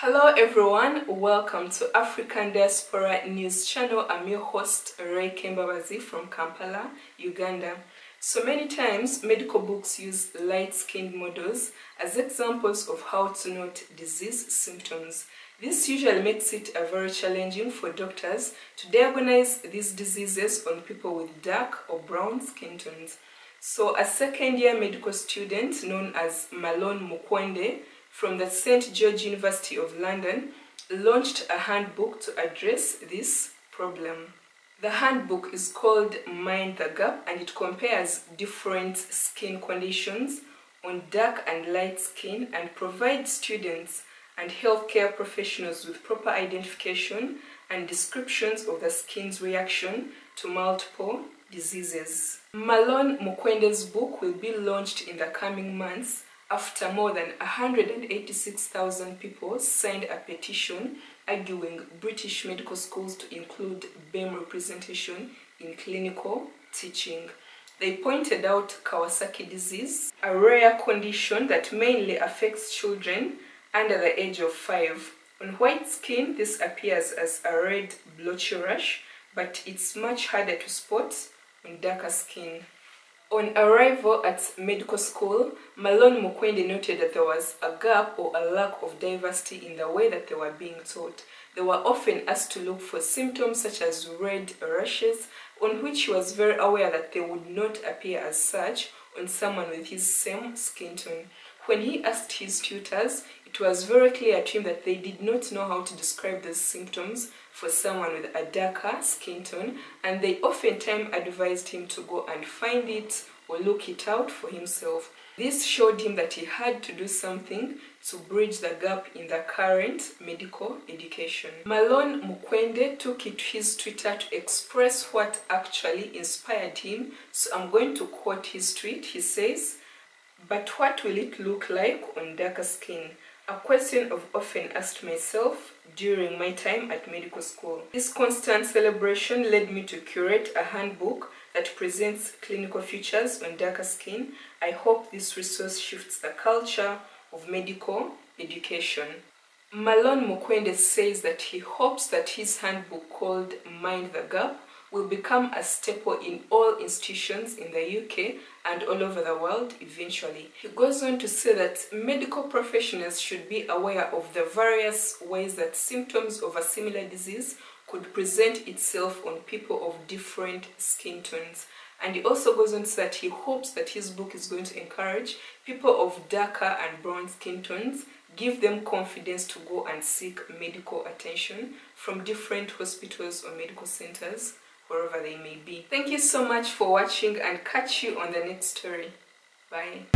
Hello everyone, welcome to African Diaspora News Channel. I'm your host Ray Kembabazi from Kampala, Uganda. So many times medical books use light-skinned models as examples of how to note disease symptoms. This usually makes it very challenging for doctors to diagnose these diseases on people with dark or brown skin tones. So a second year medical student known as Malone Mukwende from the St. George University of London launched a handbook to address this problem. The handbook is called Mind the Gap and it compares different skin conditions on dark and light skin and provides students and healthcare professionals with proper identification and descriptions of the skin's reaction to multiple diseases. Malone Mukwende's book will be launched in the coming months after more than 186,000 people signed a petition arguing British medical schools to include BEM representation in clinical teaching. They pointed out Kawasaki disease, a rare condition that mainly affects children under the age of 5. On white skin, this appears as a red blotchy rash, but it's much harder to spot on darker skin. On arrival at medical school, Malone Mukwende noted that there was a gap or a lack of diversity in the way that they were being taught. They were often asked to look for symptoms such as red rashes, on which he was very aware that they would not appear as such on someone with his same skin tone. When he asked his tutors, it was very clear to him that they did not know how to describe these symptoms for someone with a darker skin tone, and they oftentimes advised him to go and find it or look it out for himself. This showed him that he had to do something to bridge the gap in the current medical education. Malone Mukwende took it to his Twitter to express what actually inspired him. So I'm going to quote his tweet. He says, But what will it look like on darker skin? A question I've often asked myself during my time at medical school. This constant celebration led me to curate a handbook that presents clinical features on darker skin. I hope this resource shifts the culture of medical education. Malone Mukwende says that he hopes that his handbook called Mind the Gap will become a staple in all institutions in the UK and all over the world eventually. He goes on to say that medical professionals should be aware of the various ways that symptoms of a similar disease could present itself on people of different skin tones. And he also goes on to say that he hopes that his book is going to encourage people of darker and brown skin tones, give them confidence to go and seek medical attention from different hospitals or medical centers wherever they may be. Thank you so much for watching and catch you on the next story. Bye.